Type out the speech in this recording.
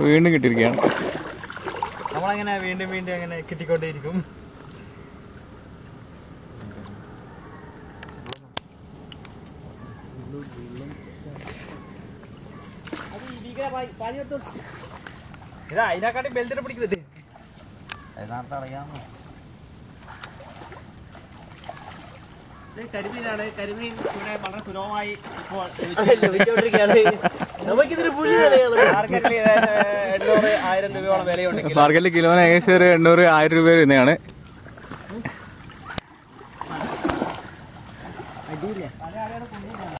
വീണ്ടും കിട്ടിയിരിക്കുകയാണ്. നമ്മളങ്ങനെ വീണ്ടും വീണ്ടും അങ്ങനെ കിട്ടിക്കൊണ്ടേയിരിക്കും. ഇതാ അതിനെക്കാട്ടി ബെൽറ്റിനെ പിടിക്കുന്നുണ്ട്. അതിനകത്ത് അറിയാമോ? കരിമീനാണ്. കരിമീൻ വളരെ ഇപ്പോൾ മാർക്കറ്റിൽ മാർക്കറ്റിൽ കിലോന് ഏകദേശം ഒരു എണ്ണൂറ് ആയിരം രൂപ വരുന്നതാണ്. അടിയില്ല?